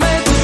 me.